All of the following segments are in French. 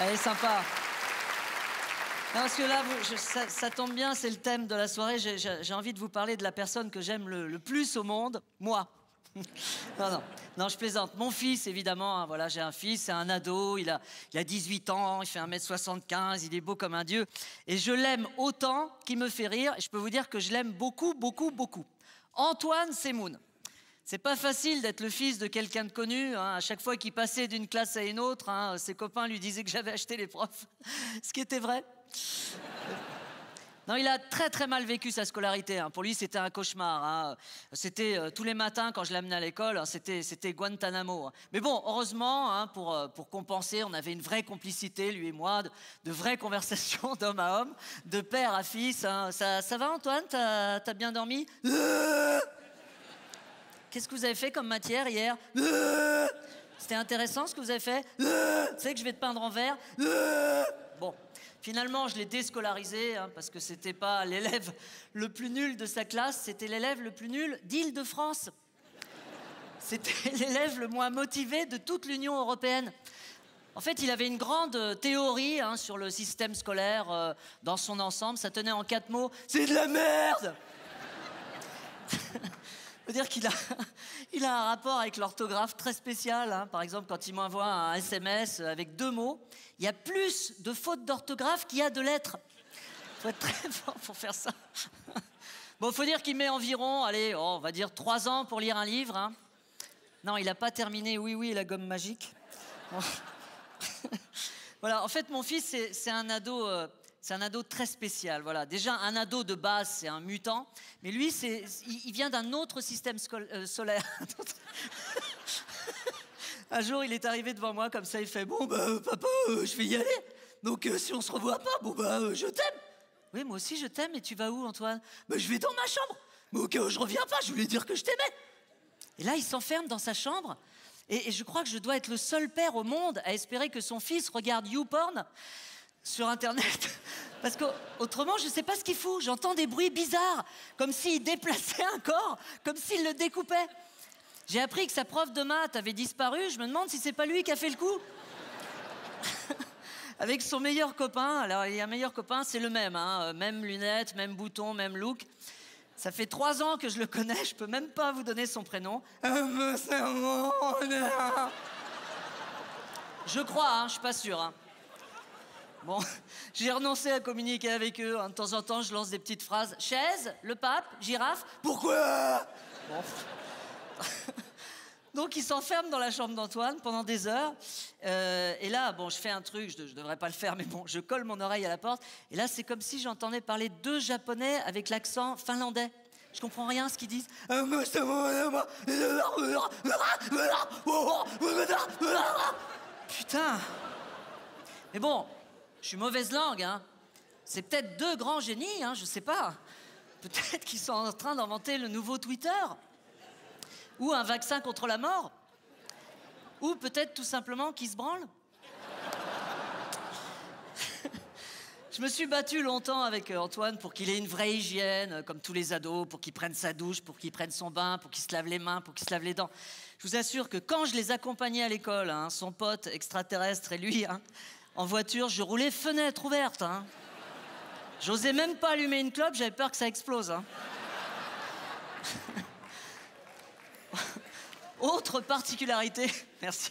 Elle est sympa. Non, parce que là, ça, tombe bien, c'est le thème de la soirée. J'ai- envie de vous parler de la personne que j'aime le, le plus au monde, moi. non, non, non, je plaisante. Mon fils, évidemment, hein, voilà, j'ai un fils, c'est un ado, il a, il a 18 ans, il fait 1m75, il est beau comme un dieu. Et je l'aime autant qu'il me fait rire. Et je peux vous dire que je l'aime beaucoup, beaucoup, beaucoup. Antoine Semoun. C'est pas facile d'être le fils de quelqu'un de connu. hein. À chaque fois qu'il passait d'une classe à une autre, hein, ses copains lui disaient que j'avais acheté les profs, ce qui était vrai. Non, il a très très mal vécu sa scolarité. hein. Pour lui, c'était un cauchemar. C'était euh, tous les matins quand je l'amenais à l'école, c'était Guantanamo. Mais bon, heureusement, pour euh, pour compenser, on avait une vraie complicité, lui et moi, de, vraies conversations d'homme à homme, de père à fils. Ça, va, Antoine? T'as as bien dormi? Qu'est-ce que vous avez fait comme matière hier C'était intéressant ce que vous avez fait Tu sais que je vais te peindre en vert Bon, finalement, je l'ai déscolarisé hein, parce que c'était pas l'élève le plus nul de sa classe, c'était l'élève le plus nul d'Île-de-France. C'était l'élève le moins motivé de toute l'Union européenne. En fait, il avait une grande euh, théorie hein, sur le système scolaire euh, dans son ensemble. Ça tenait en quatre mots C'est de la merde faut dire qu'il a, il a un rapport avec l'orthographe très spécial. hein. Par exemple, quand il m'envoie un SMS avec deux mots, il y a plus de fautes d'orthographe qu'il y a de lettres. faut être très fort pour faire ça. Bon, faut dire qu'il met environ, allez, oh, on va dire trois ans pour lire un livre. hein. Non, il n'a pas terminé Oui, oui, la gomme magique. Voilà, en fait, mon fils, c'est c'est un ado. euh, c'est un ado très spécial, voilà. Déjà, un ado de base, c'est un mutant, mais lui, c'est, il, vient d'un autre système euh, solaire. un jour, il est arrivé devant moi comme ça, il fait Bon, bah, papa, euh, je vais y aller. Donc, euh, si on se revoit pas, bon, bah, je t'aime. Oui, moi aussi, je t'aime, et tu vas où, Antoine? Bah, je vais dans ma chambre. Mais ok, je reviens pas, je voulais dire que je t'aimais. Et là, il s'enferme dans sa chambre. Et, et je crois que je dois être le seul père au monde à espérer que son fils regarde YouPorn sur Internet. Parce qu'autrement, je ne sais pas ce qu'il fout. J'entends des bruits bizarres, comme s'il déplaçait un corps, comme s'il le découpait. J'ai appris que sa prof de maths avait disparu. Je me demande si c'est pas lui qui a fait le coup. Avec son meilleur copain. Alors, il y a un meilleur copain, c'est le même. hein. Même lunettes, même bouton, même look. Ça fait trois ans que je le connais, je peux même pas vous donner son prénom. Je crois, hein, je suis pas sûr. hein. Bon, j'ai renoncé à communiquer avec eux. De temps en temps, je lance des petites phrases. Chaise, le pape, girafe. Pourquoi? Bon. Donc, il s'enferme dans la chambre d'Antoine pendant des heures. Euh, et là, bon, je fais un truc, je, ne devrais pas le faire, mais bon, je colle mon oreille à la porte. Et là, c'est comme si j'entendais parler deux Japonais avec l'accent finlandais. Je comprends rien à ce qu'ils disent. Putain Mais bon, je suis mauvaise langue, hein. C'est peut-être deux grands génies, hein, je sais pas. Peut-être qu'ils sont en train d'inventer le nouveau Twitter. Ou un vaccin contre la mort. Ou peut-être tout simplement qu'ils se branlent. Je me suis battu longtemps avec euh, Antoine pour qu'il ait une vraie hygiène, euh, comme tous les ados, pour qu'il prenne sa douche, pour qu'il prenne son bain, pour qu'il se lave les mains, pour qu'il se lave les dents. Je vous assure que quand je les accompagnais à l'école, hein, son pote extraterrestre et lui, hein, en voiture, je roulais fenêtre ouverte. hein. J'osais même pas allumer une clope, j'avais peur que ça explose. hein. Autre particularité, merci.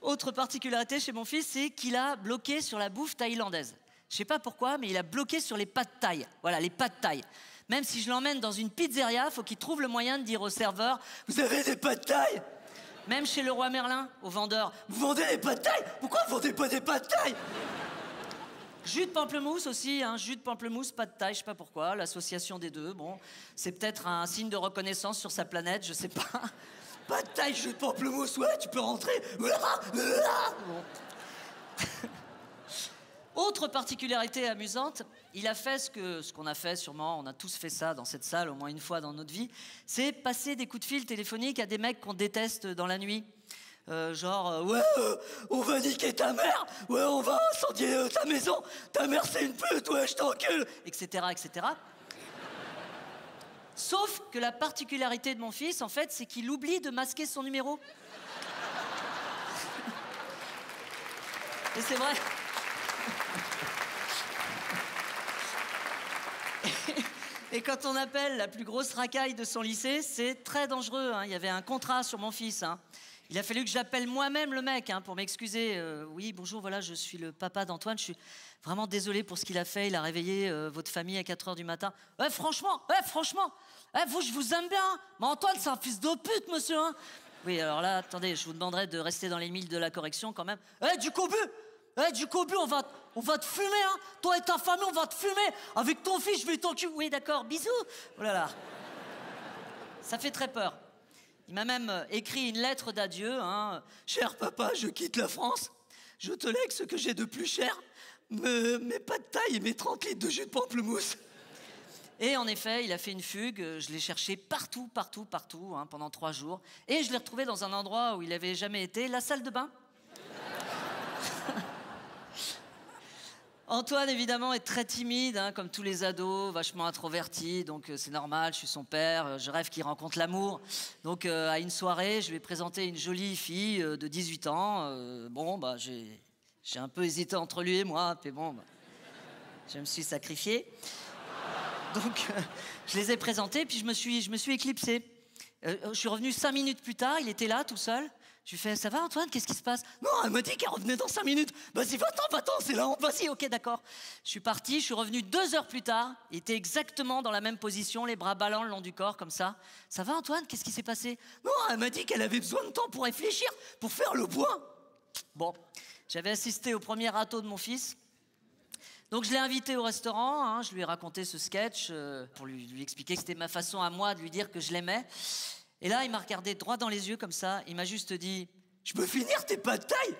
Autre particularité chez mon fils, c'est qu'il a bloqué sur la bouffe thaïlandaise. Je sais pas pourquoi, mais il a bloqué sur les pâtes thaï. Voilà, les pâtes thaï. Même si je l'emmène dans une pizzeria, faut qu'il trouve le moyen de dire au serveur Vous avez des pâtes thaï? Même chez le roi Merlin, au vendeur Vous vendez des thaï Pourquoi vous vendez pas des pâtes thaï Jus de pamplemousse aussi, hein, jus de pamplemousse, pas de taille, je sais pas pourquoi, l'association des deux, bon, c'est peut-être un signe de reconnaissance sur sa planète, je sais pas. Pas de taille, jus de pamplemousse, ouais, tu peux rentrer. Autre particularité amusante, il a fait ce qu'on a fait sûrement, on a tous fait ça dans cette salle au moins une fois dans notre vie, c'est passer des coups de fil téléphoniques à des mecs qu'on déteste dans la nuit. Euh, genre, euh, ouais, euh, on va niquer ta mère, ouais, on va incendier ta maison, ta mère c'est une pute, ouais, je t'encule, etc., etc. Sauf que la particularité de mon fils, en fait, c'est qu'il oublie de masquer son numéro. Et c'est vrai. Et quand on appelle la plus grosse racaille de son lycée, c'est très dangereux. hein. Il y avait un contrat sur mon fils. hein. Il a fallu que j'appelle moi-même le mec hein, pour m'excuser. Euh, oui, bonjour, voilà, je suis le papa d'Antoine. Je suis vraiment désolé pour ce qu'il a fait. Il a réveillé euh, votre famille à 4 h du matin. Ouais, franchement, ouais, franchement, ouais, vous, je vous aime bien. Mais Antoine, c'est un fils de pute, monsieur. Oui, alors là, attendez, je vous demanderai de rester dans les milles de la correction quand même. Eh, du cobu Eh, du cobu, on va, on va te fumer, hein Toi et ta famille, on va te fumer Avec ton fils, je vais t'enculer. Oui, d'accord, bisous Oh là là. Ça fait très peur. Il m'a même euh, écrit une lettre d'adieu. Hein. Cher papa, je quitte la France. Je te lègue ce que j'ai de plus cher, me- mes pas de taille et mes 30 litres de jus de pamplemousse. Et en effet, il a fait une fugue. Je l'ai cherché partout, partout, partout, hein, pendant trois jours. Et je l'ai retrouvé dans un endroit où il n'avait jamais été, la salle de bain. Antoine, évidemment, est très timide, hein, comme tous les ados, vachement introverti, donc euh, c'est normal, je suis son père, euh, je rêve qu'il rencontre l'amour. Donc euh, à une soirée, je lui ai présenté une jolie fille de 18 ans. Bon, bah, j'ai un peu hésité entre lui et moi, puis bon, bah, je me suis sacrifié. Donc je les ai présentés, puis je me suis, je me suis éclipsé. Je suis revenu cinq minutes plus tard, il était là tout seul. Je lui fais, ça va Antoine, qu'est-ce qui se passe? Non, elle m'a dit qu'elle revenait dans cinq minutes. Vas-y, va-t'en, va-t'en, c'est là, vas-y, ok, d'accord. Je suis parti, je suis revenu deux heures plus tard. Il était exactement dans la même position, les bras ballants le long du corps, comme ça. Ça va Antoine, qu'est-ce qui s'est passé? Non, elle m'a dit qu'elle avait besoin de temps pour réfléchir, pour faire le point. Bon, j'avais assisté au premier râteau de mon fils. Donc je l'ai invité au restaurant, hein, je lui ai raconté ce sketch euh, pour lui, lui expliquer que c'était ma façon à moi de lui dire que je l'aimais. Et là, il m'a regardé droit dans les yeux comme ça, il m'a juste dit Je peux finir tes taille